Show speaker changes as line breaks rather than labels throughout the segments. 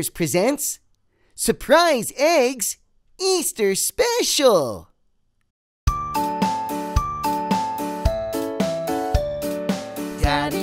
Brothers presents Surprise Eggs Easter Special. Daddy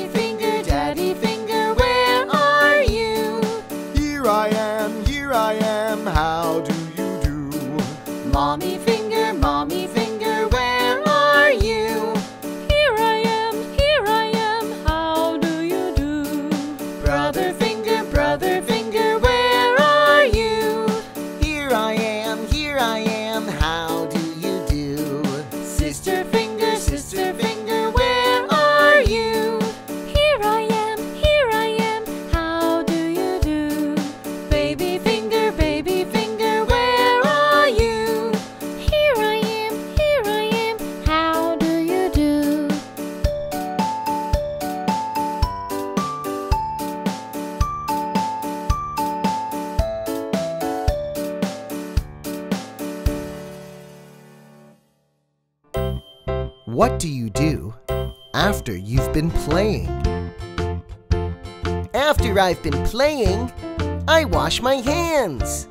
I've been playing, I wash my hands.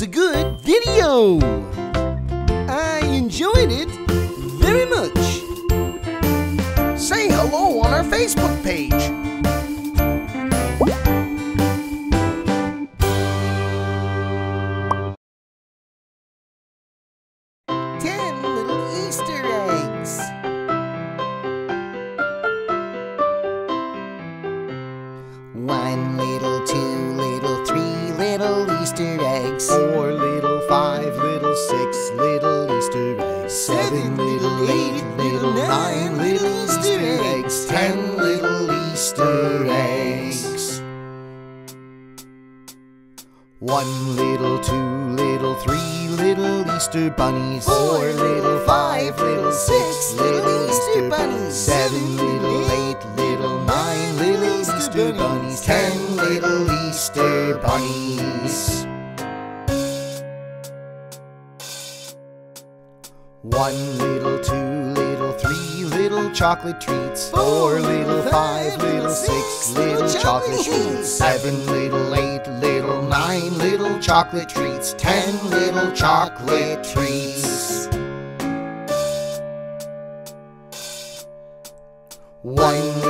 was a good video. Little Easter
bunnies. Four little, five little, six little Easter bunnies. Seven little, eight little, nine little Easter bunnies. Ten little Easter bunnies. One little, two little chocolate treats. Four little, five little, six little chocolate treats. Seven little, eight little, nine little chocolate treats. Ten little chocolate treats. One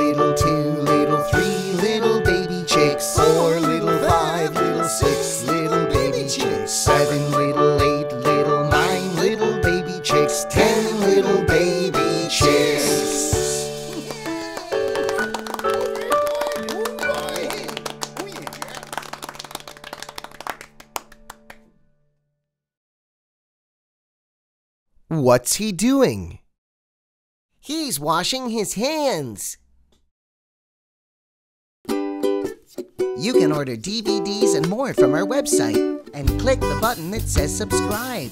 What's he doing? He's washing his hands. You can order DVDs and more from our website and click the button that says subscribe.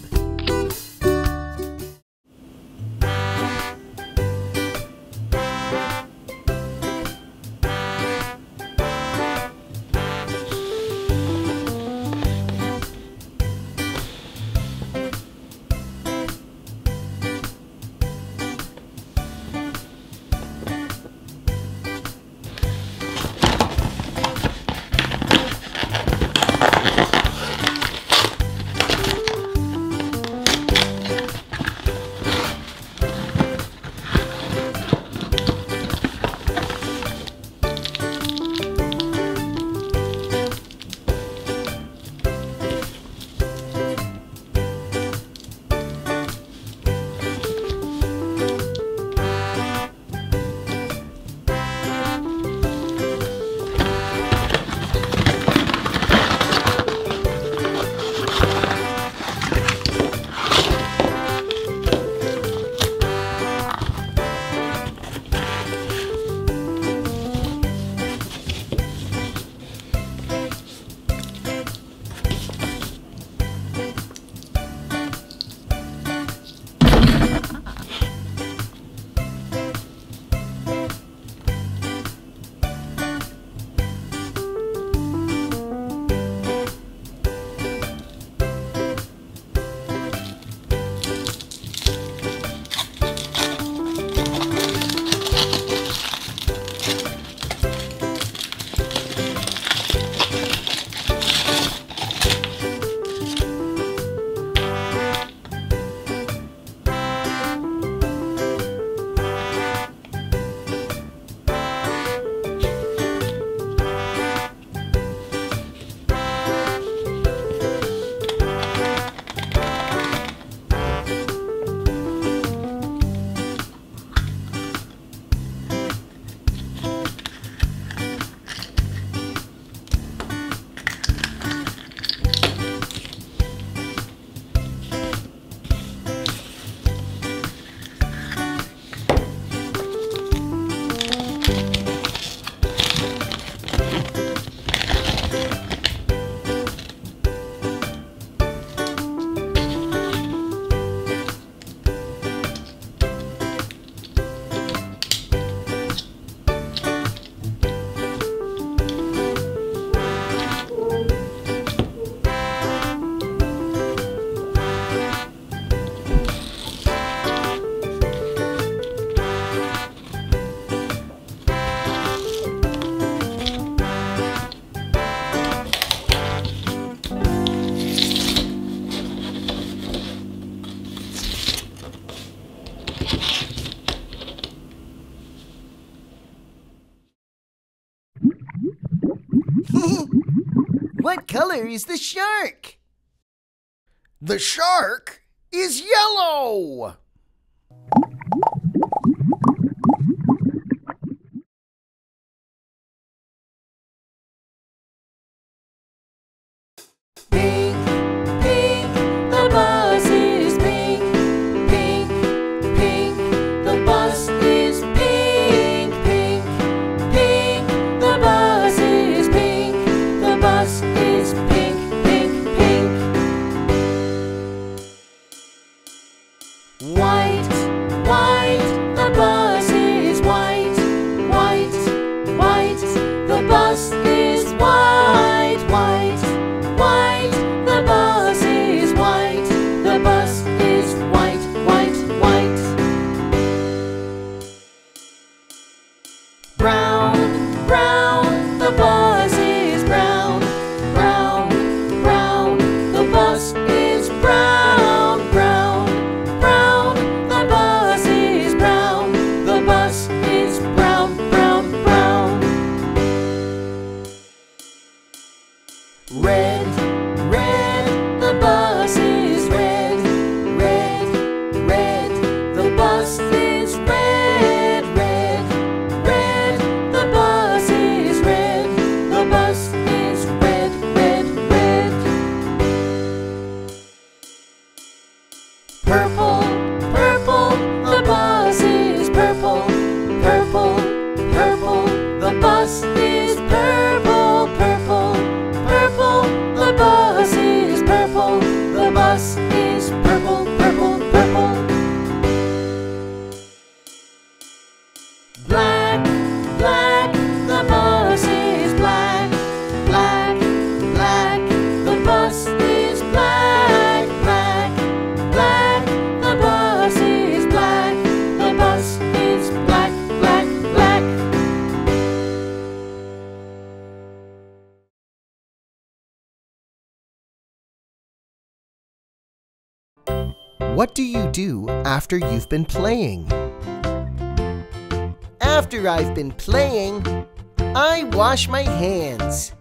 Color is the shark?
The shark is yellow. What do you do after you've been playing? After I've been playing, I wash my hands.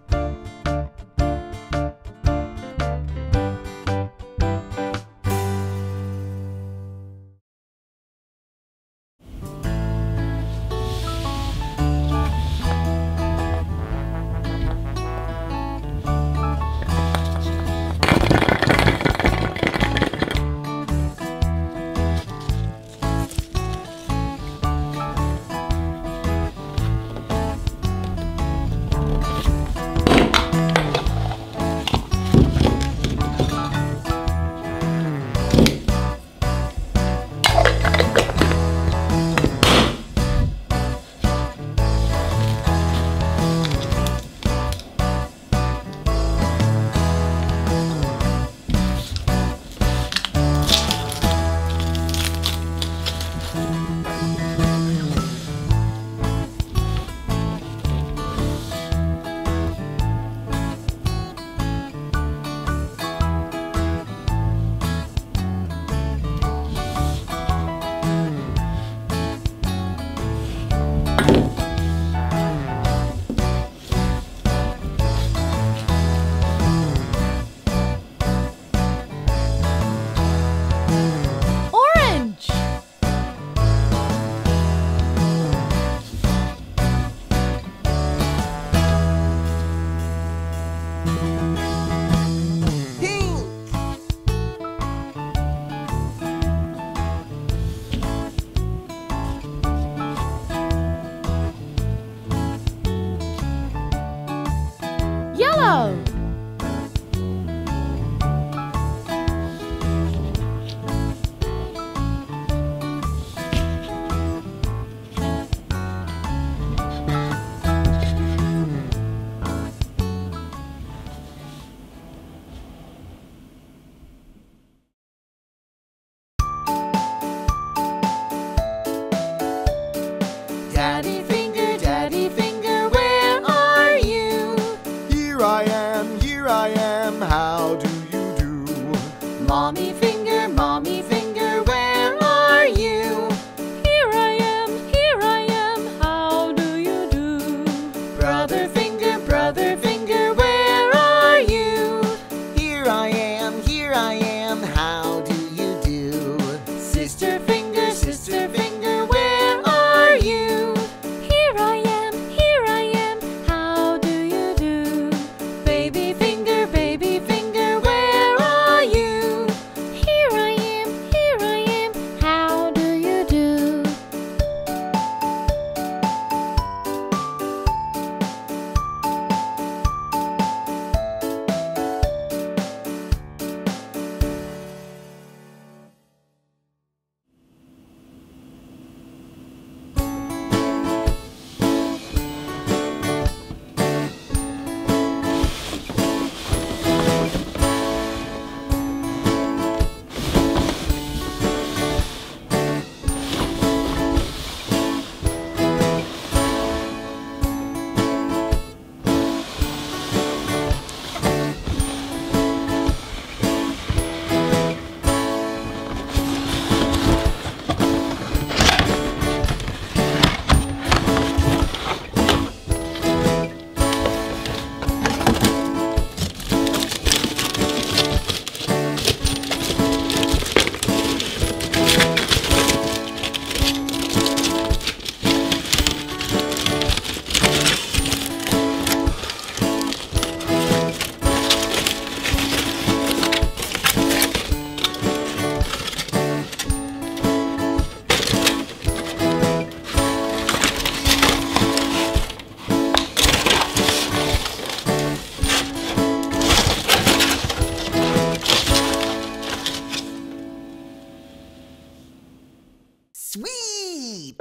Sweet!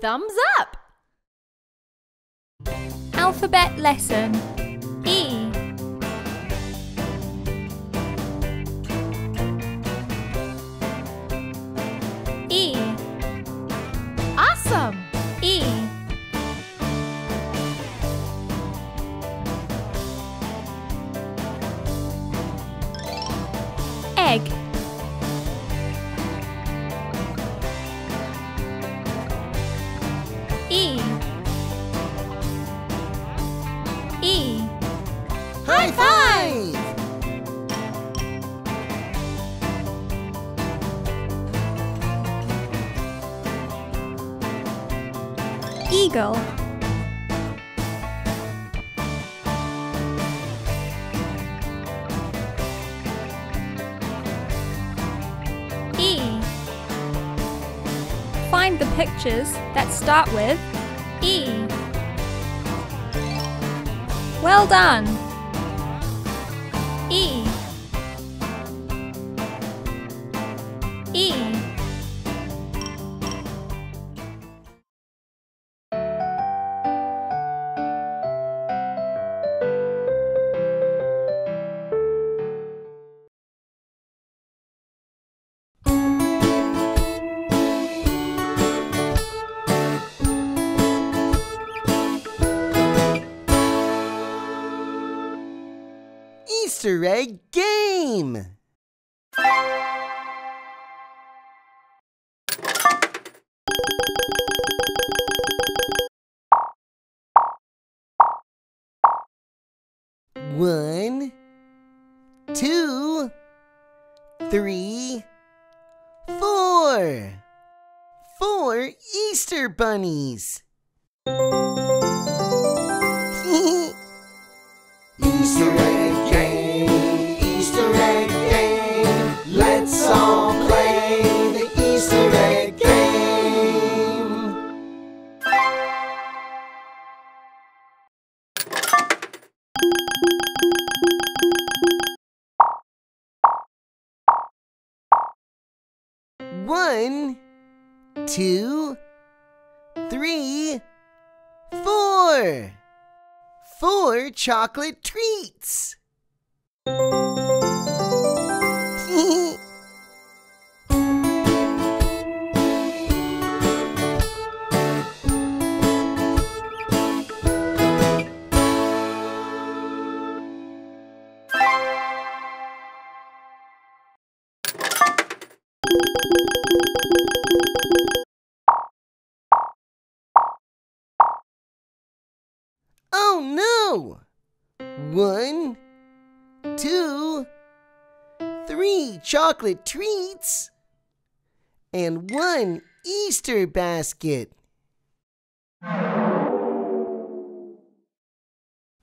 Thumbs up! Alphabet lesson.
that start with E. Well done!
Easter egg game! One, two, three, four. Four Easter bunnies. chocolate treats. chocolate treats and one Easter basket.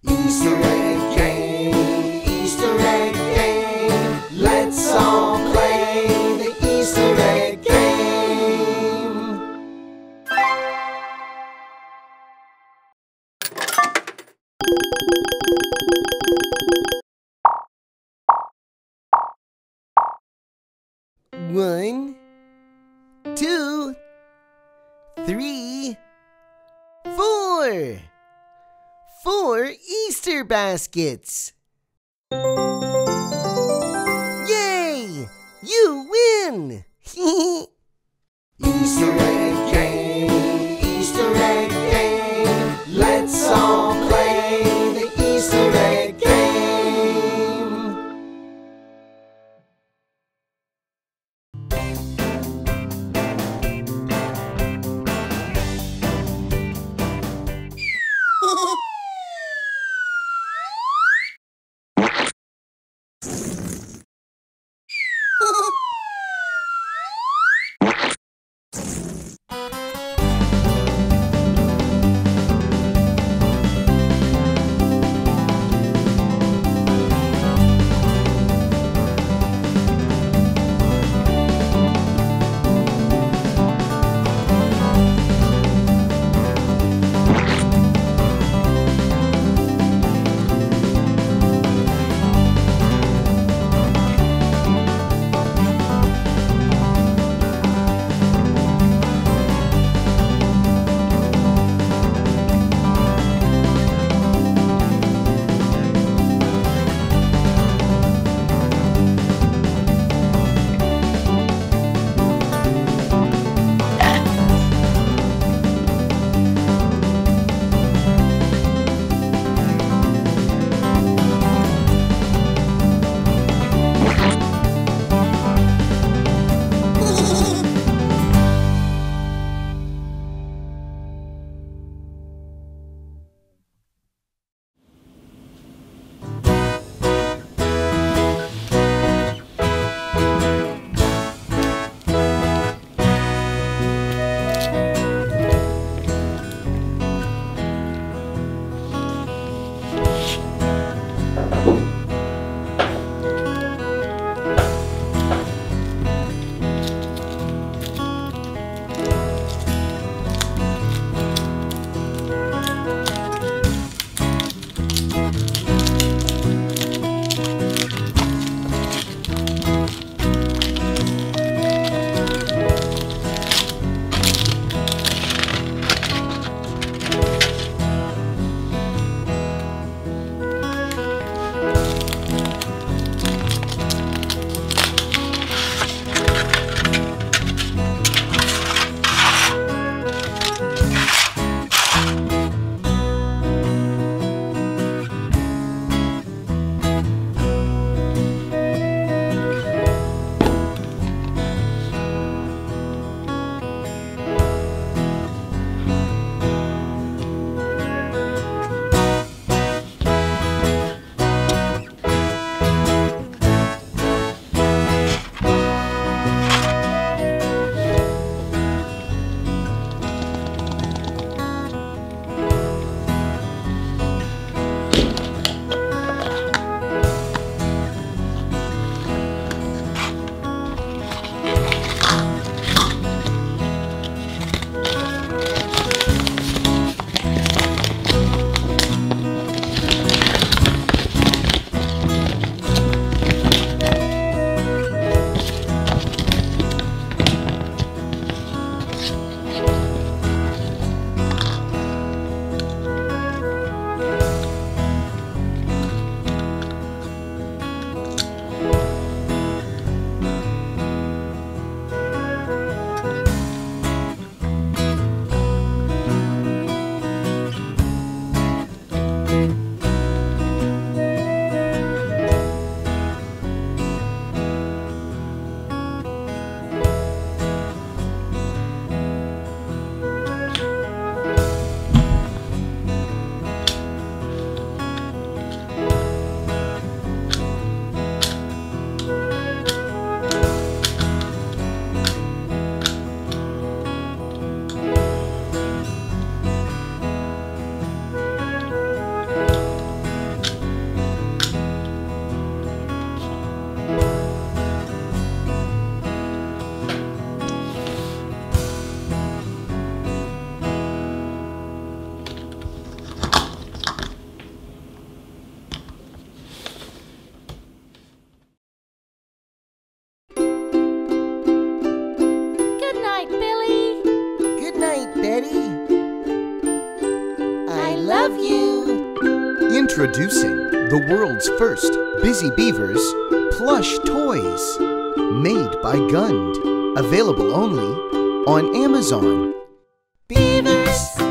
Easter baskets. Yay! You win!
Introducing the world's first Busy Beavers plush toys. Made by Gund. Available only on Amazon.
Beavers!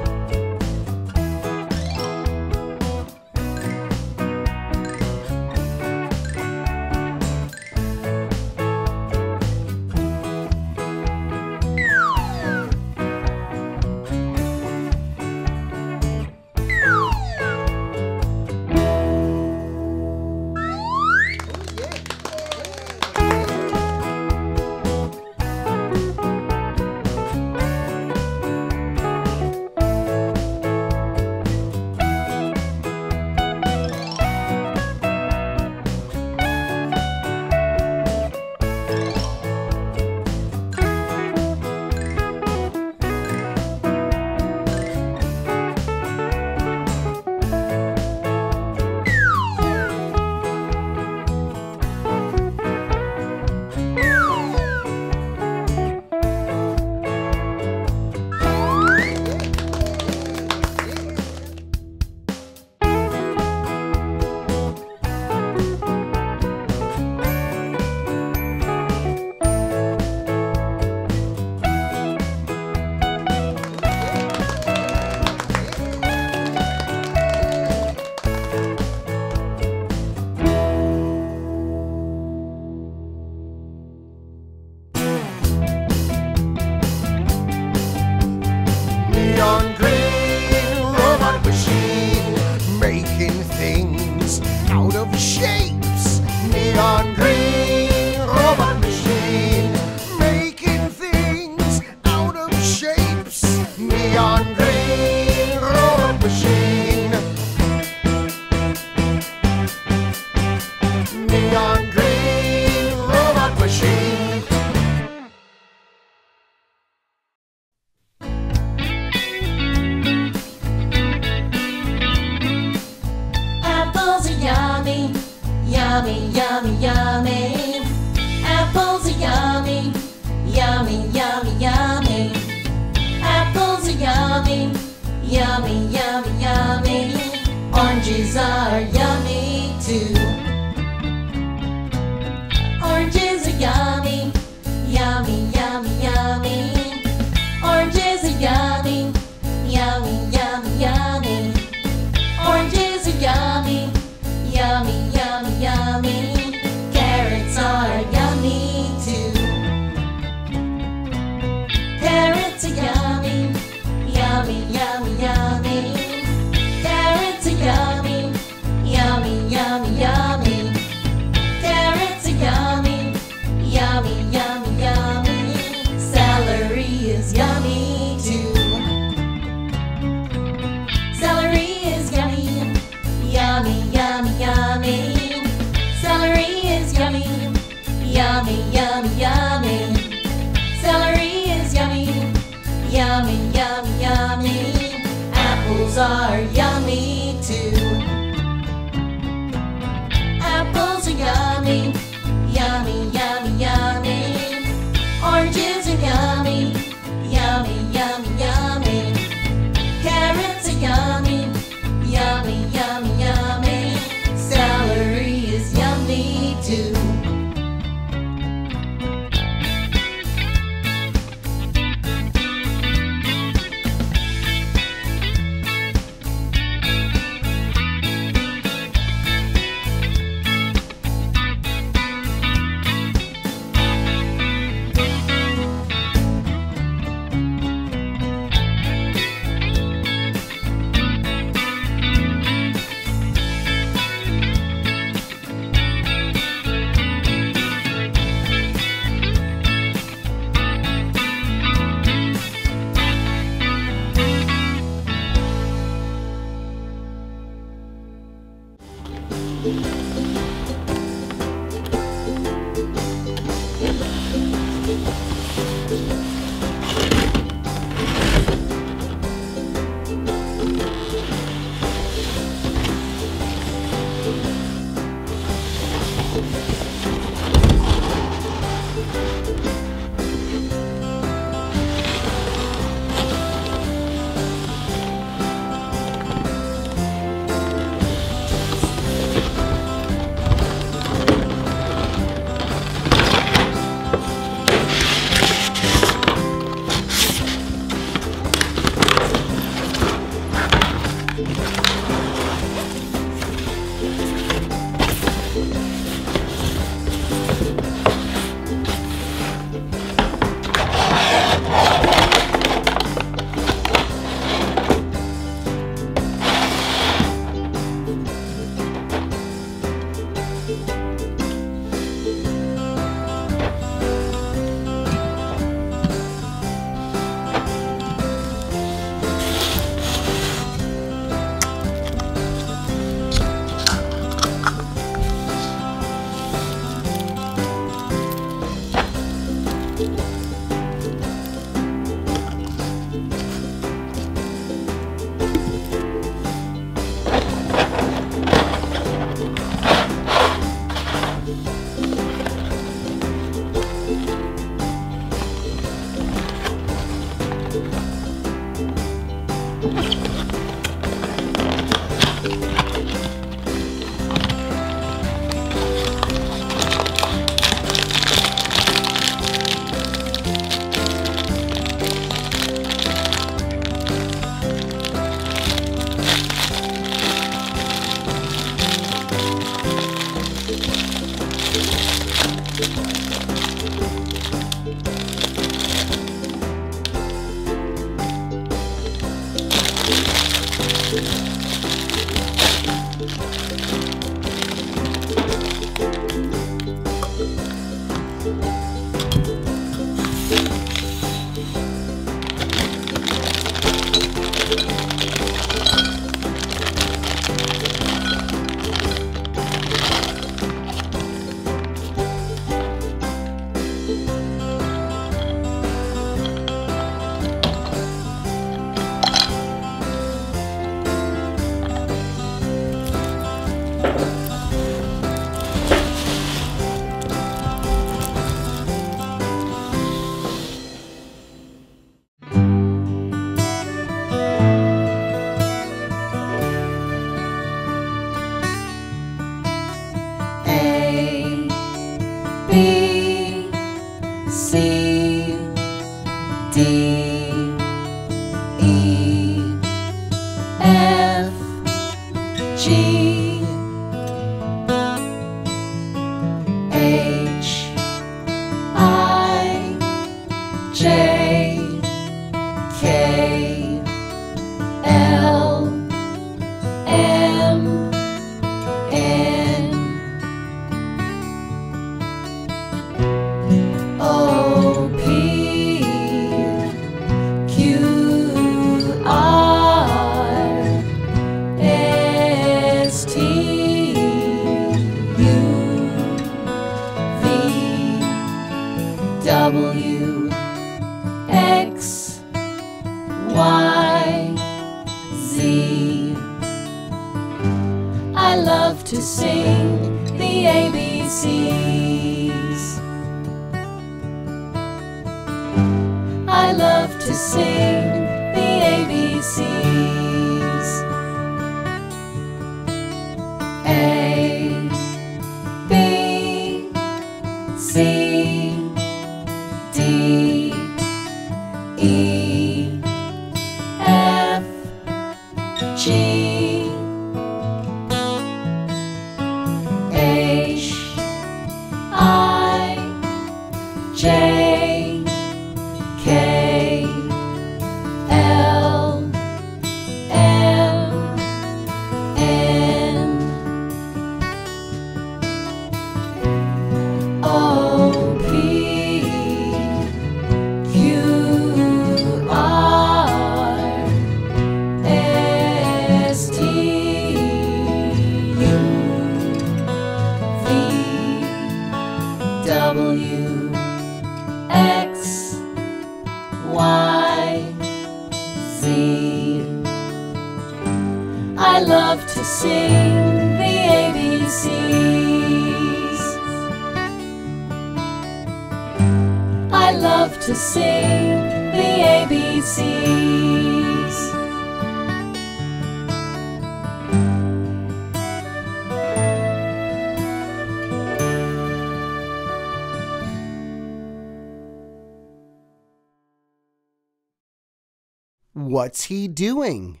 doing?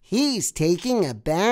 He's taking a bath.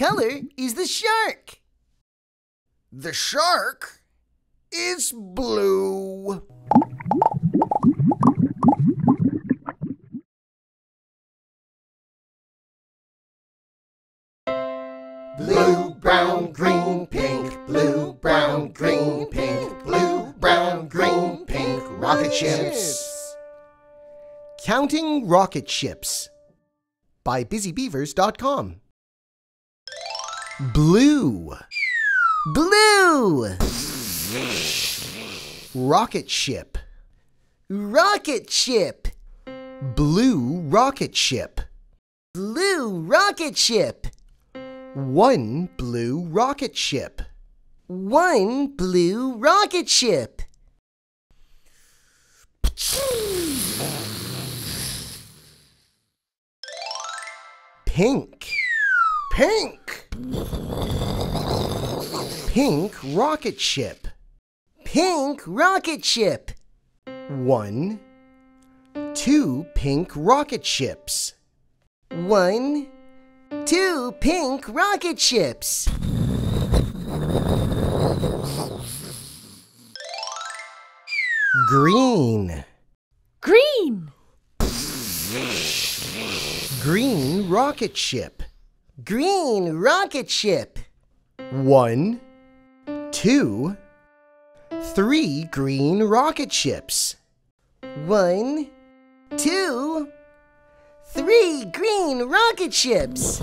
color is the shark?
The shark is blue.
Blue, brown, green, pink, blue, brown, green, pink, blue, brown, green, pink, rocket ships.
Counting Rocket Ships by busybeavers.com. Blue.
Blue.
Rocket ship.
Rocket ship.
Blue rocket ship.
Blue rocket ship.
One blue rocket ship.
One blue rocket ship.
Pink.
Pink.
Pink rocket ship.
Pink rocket ship.
One, two pink rocket ships.
One, two pink rocket ships.
Green.
Green.
Green rocket ship.
Green rocket ship.
One, two, three green rocket ships.
One, two, three green rocket ships.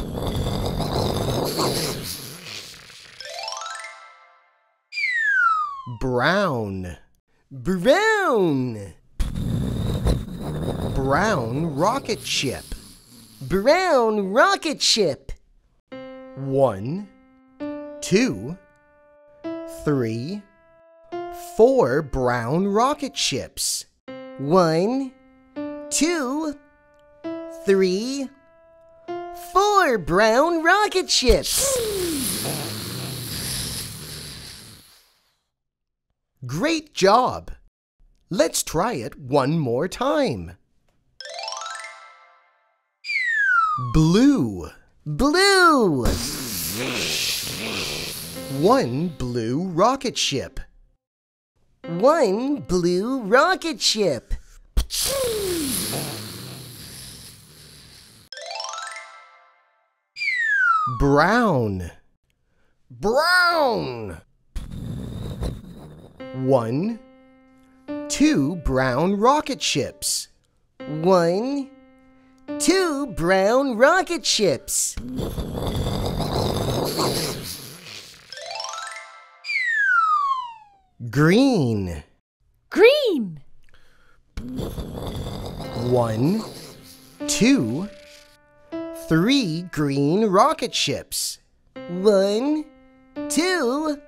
Brown.
Brown.
Brown rocket ship.
Brown rocket ship.
One, two, three, four brown rocket ships.
One, two, three, four brown rocket ships.
Great job! Let's try it one more time. Blue.
Blue.
One blue rocket ship.
One blue rocket ship.
Brown.
Brown.
One, two brown rocket ships.
One, two brown rocket ships.
Green.
Green.
One, two, three green rocket ships.
One, two,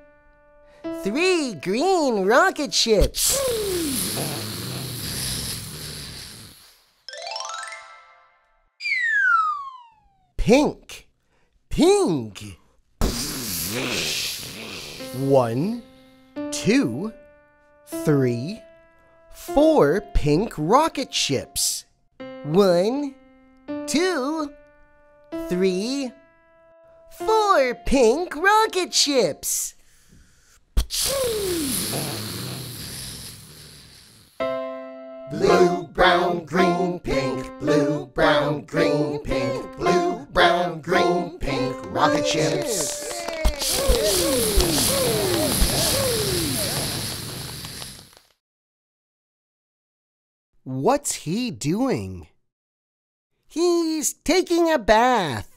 three green rocket ships.
Pink.
Pink.
One, two, three, four pink rocket ships.
One, two, three, four pink rocket ships.
Blue, brown, green, pink. Blue, brown, green, pink. Rocket ships.
What's he doing?
He's taking a bath.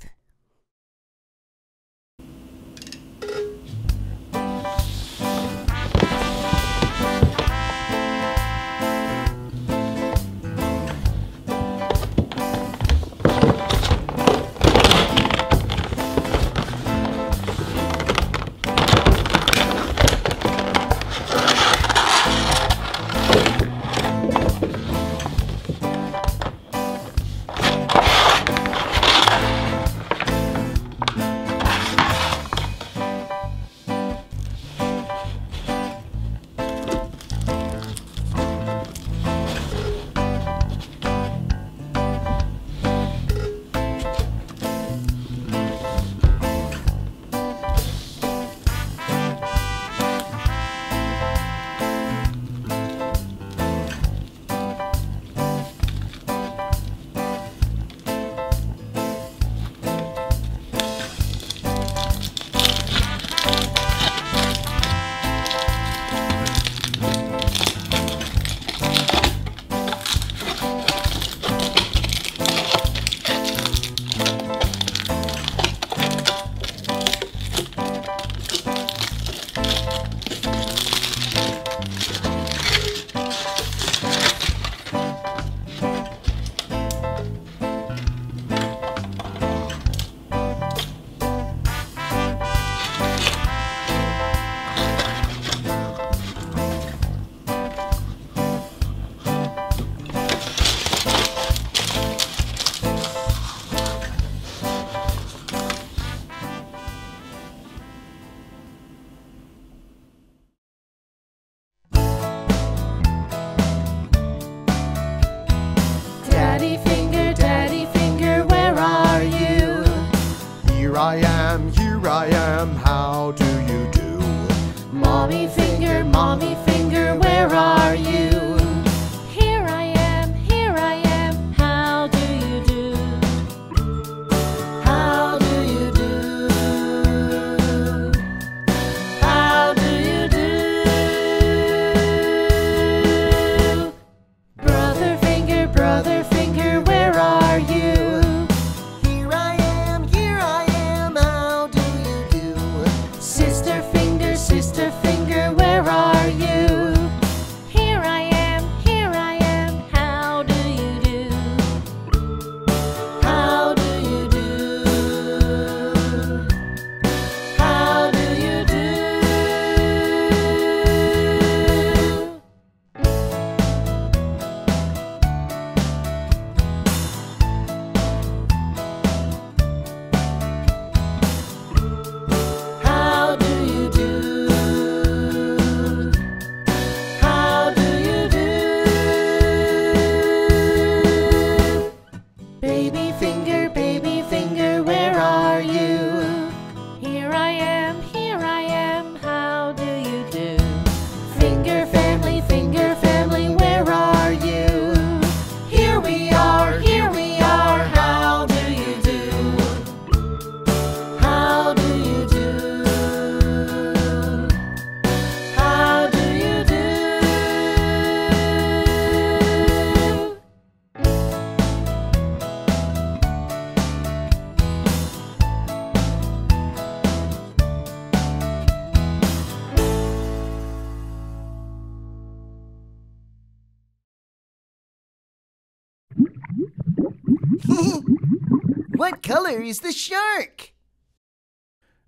What color is the shark?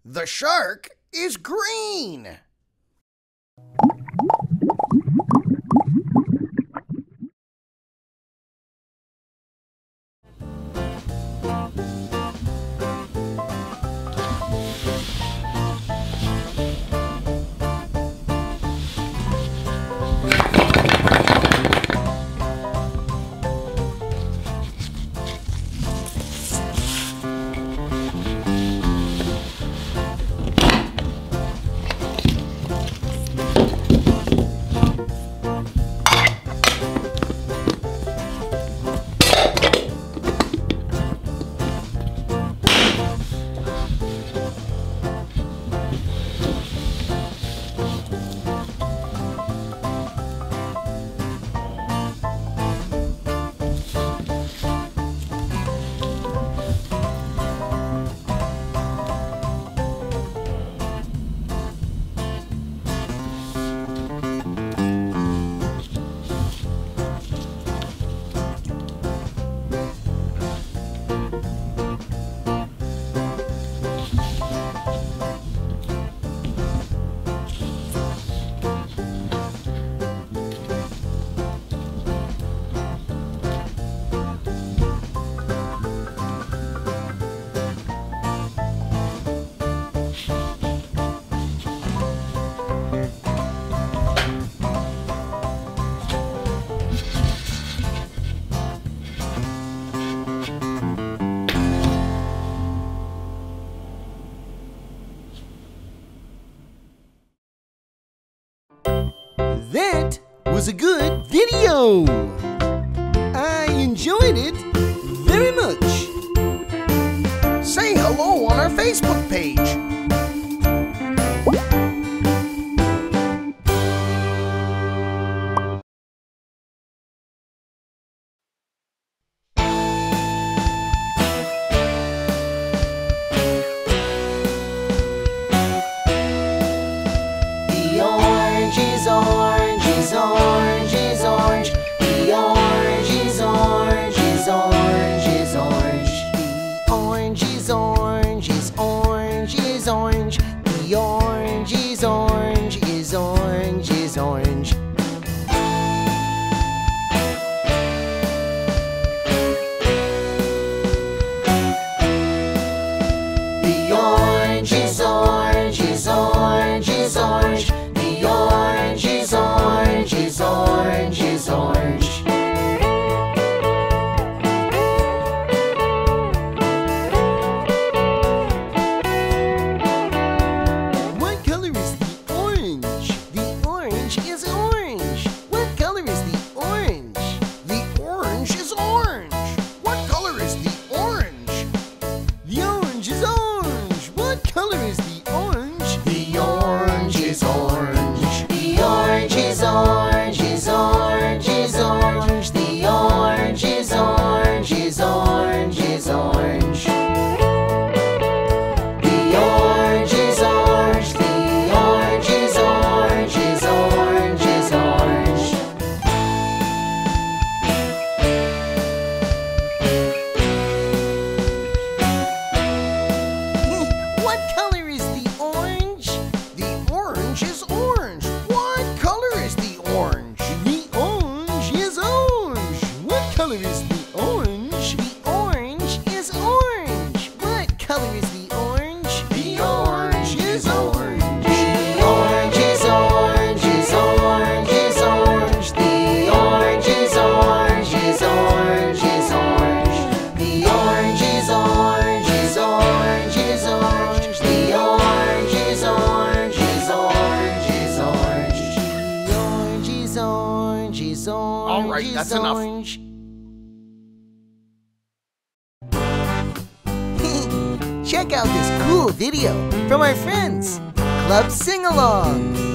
The shark is green.
I enjoyed it very much.
Say hello on our Facebook page.
Right, that's enough.
orange. Check out this cool video from our friends, Club Sing Along.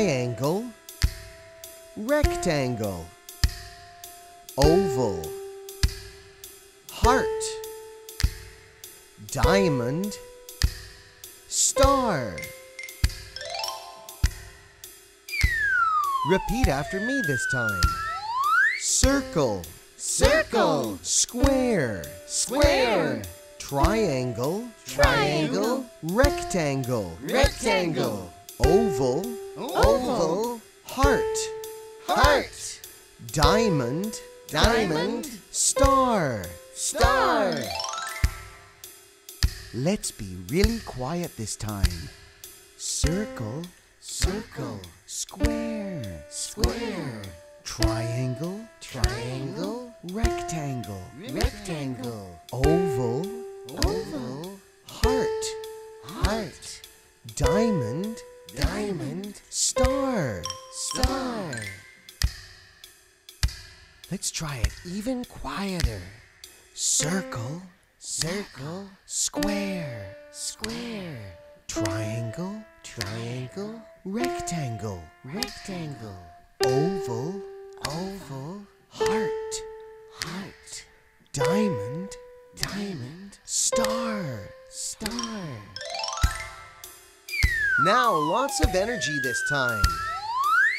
Triangle, rectangle, oval, heart, diamond, star. Repeat after me this time. Circle,
Circle,
square,
square,
triangle,
Triangle.
rectangle,
rectangle,
oval,
oval,
heart,
heart,
diamond,
diamond,
star.
star.
Let's be really quiet this time. Circle,
Circle,
square,
square,
triangle,
triangle,
rectangle,
rectangle,
oval,
oval,
heart,
heart,
diamond,
diamond,
star.
star.
Let's try it even quieter. Circle,
Circle,
square,
square,
triangle,
triangle,
rectangle,
rectangle,
oval,
oval,
heart,
heart,
diamond,
diamond,
star.
star.
Now lots of energy this time.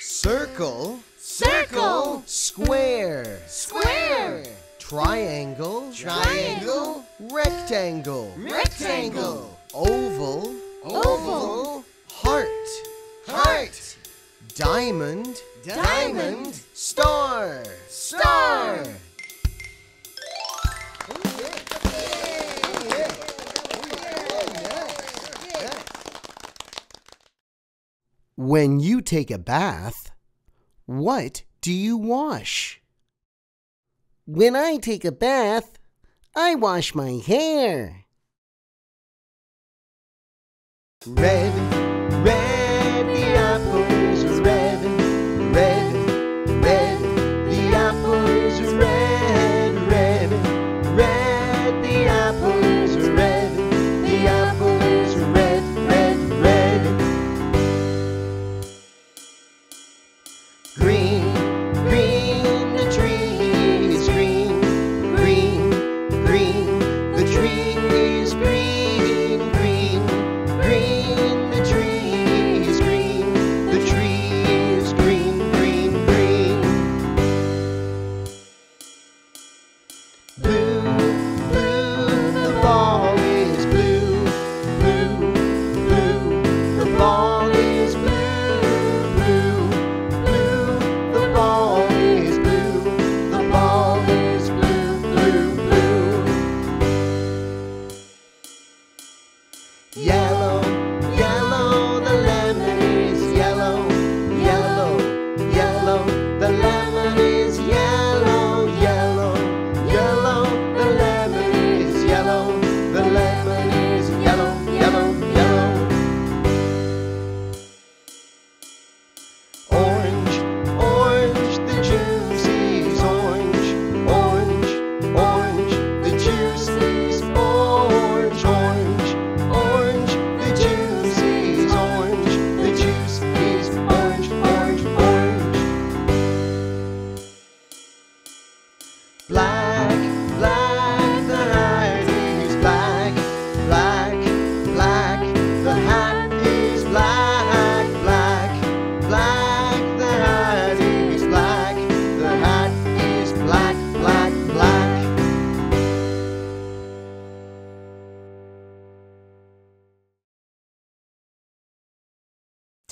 Circle,
Circle,
square,
square,
triangle,
triangle,
rectangle,
rectangle,
oval,
oval,
heart,
heart,
diamond,
diamond,
star.
star.
When you take a bath, what do you wash?
When I take a bath, I wash my hair.
Red,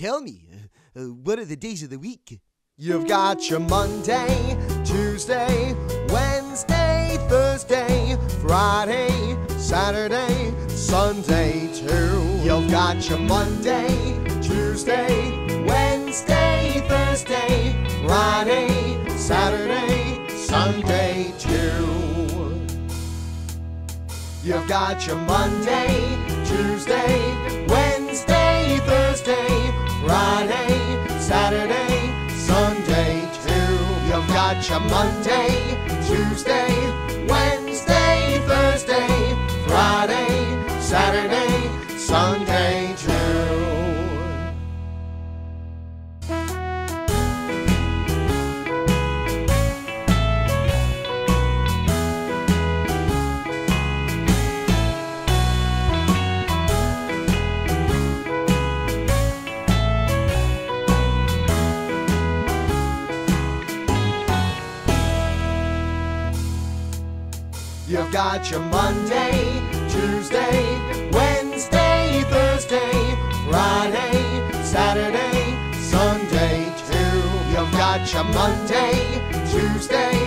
tell me, uh, uh, what are the days of the week?
You've got your Monday, Tuesday, Wednesday, Thursday, Friday, Saturday, Sunday too. You've got your Monday, Tuesday, Wednesday, Thursday, Friday, Saturday, Sunday too. You've got your Monday, Tuesday, Wednesday, Thursday, Friday, Saturday, Sunday too. You've got your Monday, Tuesday, Wednesday, Thursday, Friday, Saturday. got your Monday, Tuesday, Wednesday, Thursday, Friday, Saturday, Sunday too. You've got your Monday, Tuesday,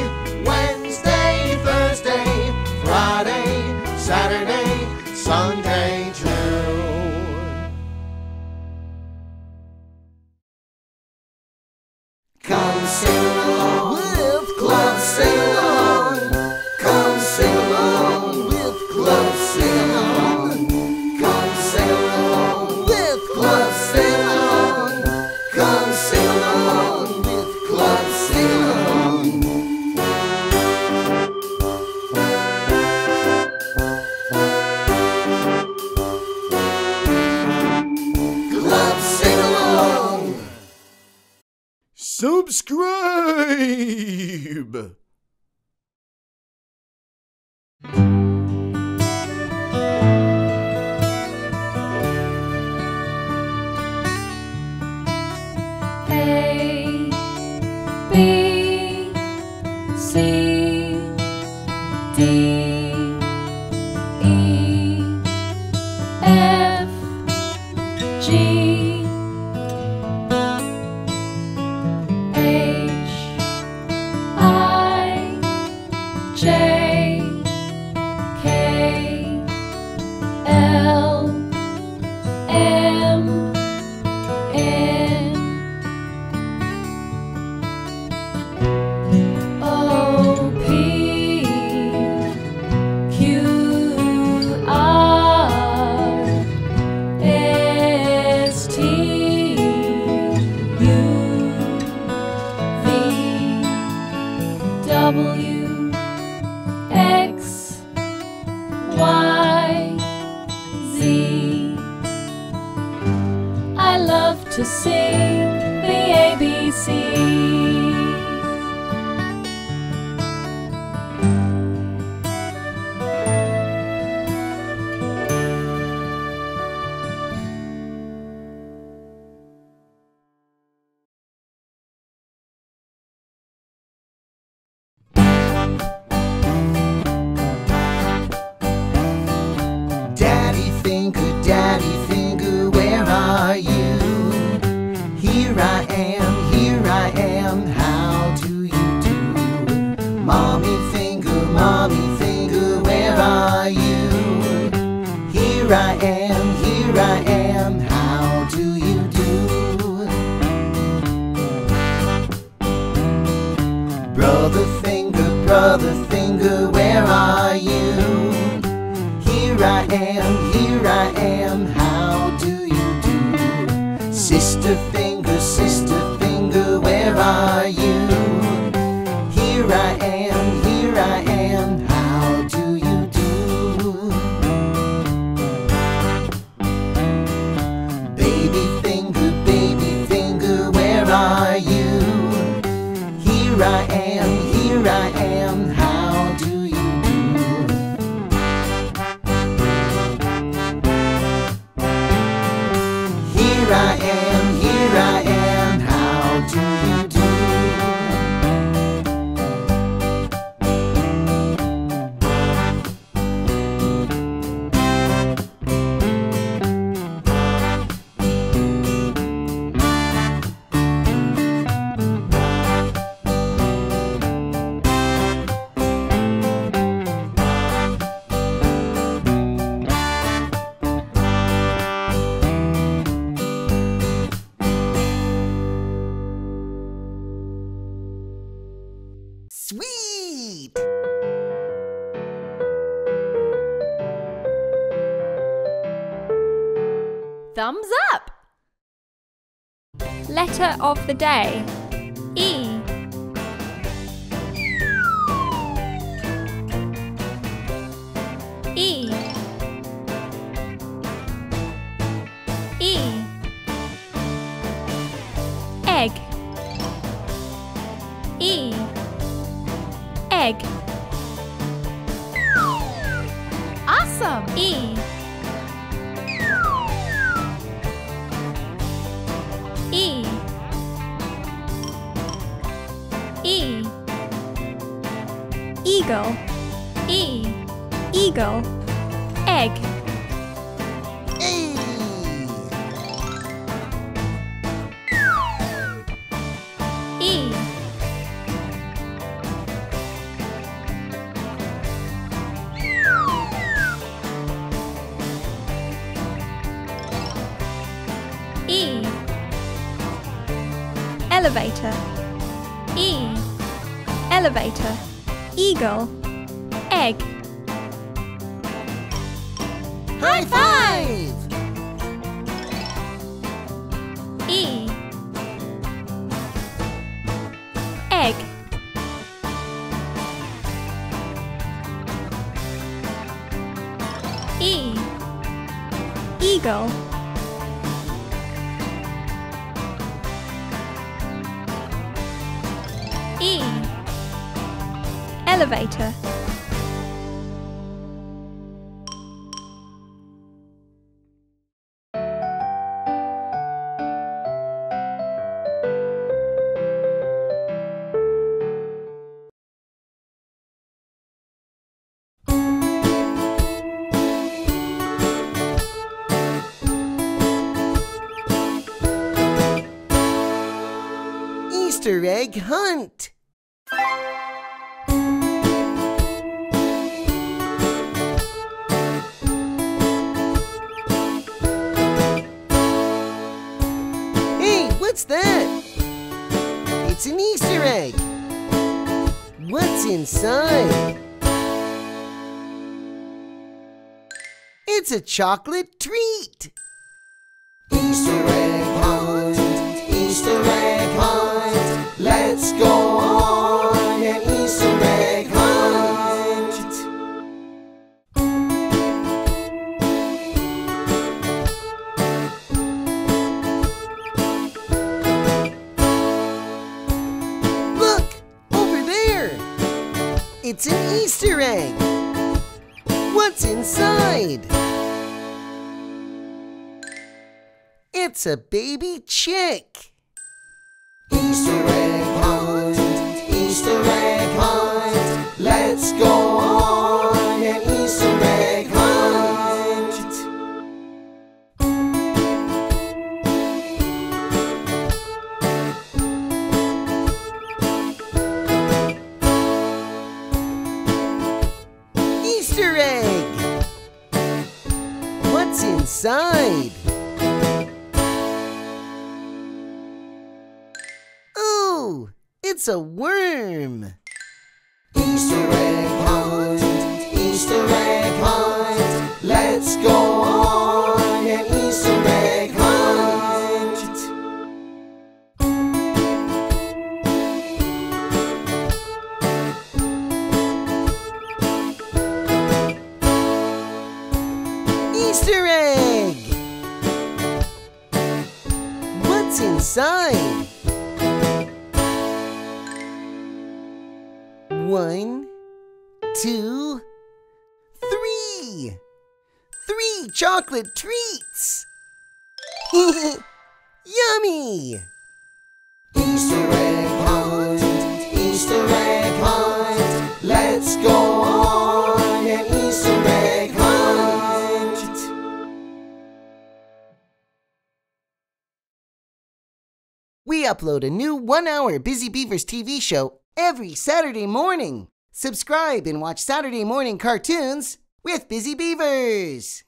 you. Sweet!
Thumbs up!
Letter of the day Eagle. Elevator.
Easter egg hunt! What's that? It's an Easter egg! What's inside? It's a chocolate treat! Easter egg hunt, Easter egg hunt. Let's go It's an Easter egg. What's inside? It's a baby chick. Easter egg hunt, Easter egg hunt. Inside? Ooh, it's a worm. Easter egg hunt, Easter egg hunt. Let's go Inside? One, two, three. Three chocolate treats. Yummy! Easter egg hunt, Easter egg hunt. Let's go We upload a new one hour Busy Beavers TV show every Saturday morning. Subscribe and watch Saturday morning cartoons with Busy Beavers.